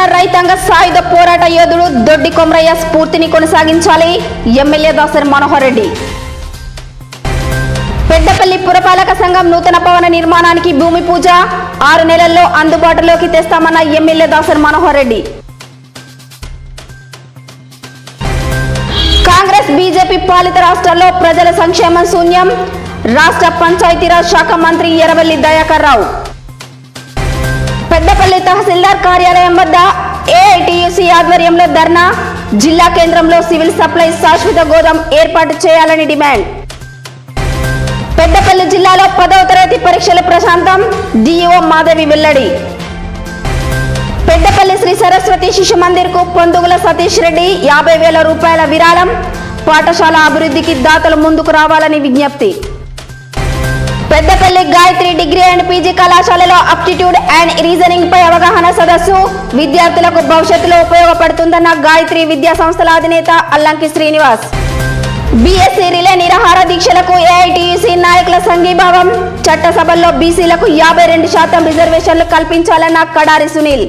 తెలంగాణ రైతాంగ సాయుధ పోరాట యోధుడు దొడ్డి కొమరయ్య స్ఫూర్తిని కొనసాగించాలి. ఎమ్మెల్యే దాసరి మనోహర్ రెడ్డి. పెద్దపల్లి పురపాలక సంఘం నూతన భవన నిర్మాణానికి భూమి పూజ ఆరు నెలల్లో అందుబాటులోకి తెస్తామన్న ఎమ్మెల్యే దాసరి మనోహర్ రెడ్డి. కాంగ్రెస్ బీజేపీ పాలిత రాష్ట్రాల్లో ప్రజల సంక్షేమం శూన్యం. రాష్ట్ర పంచాయతీరాజ్ శాఖ మంత్రి ఎర్రవెల్లి దయాకర్ రావు. పెద్దపల్లి తహసీల్దార్ కార్యాలయం వద్ద ఏఐటియుసి ఆధ్వర్యంలో ధర్నా జిల్లా కేంద్రంలో సివిల్ సప్లై శాశ్వత గోదాం ఏర్పాటు చేయాలని డిమాండ్. పెద్దపల్లి జిల్లాలో పదవ తరగతి పరీక్షల ప్రశాంతం డిఇఓ మాధవి వెల్లడి. పెద్దపల్లి శ్రీ సరస్వతి శిశు మందిర్కు పొందుగుల సతీష్ రెడ్డి యాభై వేల రూపాయల విరాళం పాఠశాల అభివృద్ధికి దాతలు ముందుకు రావాలని విజ్ఞప్తి. Peddapalli Gayatri degree and PG కళాశాలలో అప్టిట్యూడ్ అండ్ రీజనింగ్ పై అవగాహన సదస్సు విద్యార్థులకు భవిష్యత్తులో ఉపయోగపడుతుందన్న గాయత్రి విద్యా సంస్థల అధినేత అల్లంకి శ్రీనివాస్. బీఎస్సీ రిలే నిరాహార దీక్షలకు ఏఐటియుసి నాయకుల సంఘీభావం. చట్టసభల్లో బీసీలకు యాభై రెండు శాతం రిజర్వేషన్లు కల్పించాలన్న కడారి సునీల్.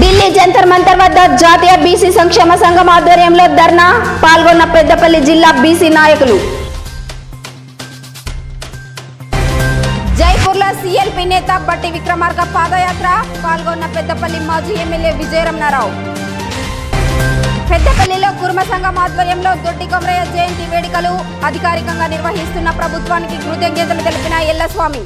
ఢిల్లీ జంతర్ మంతర్ వద్ద జాతీయ బీసీ సంక్షేమ సంఘం ఆధ్వర్యంలో ధర్నా. పాల్గొన్న పెద్దపల్లి జిల్లా బీసీ నాయకులు. నెల్లూరులో సీఎల్పీ నేత బట్టి విక్రమార్క పాదయాత్ర పాల్గొన్న పెద్దపల్లి మాజీ ఎమ్మెల్యే విజయరమణారావు. పెద్దపల్లిలో కుర్మ సంఘం ఆధ్వర్యంలో దొడ్డి కొమరయ్య జయంతి వేడుకలు అధికారికంగా నిర్వహిస్తున్న ప్రభుత్వానికి కృతజ్ఞతలు తెలిపిన ఎల్లస్వామి.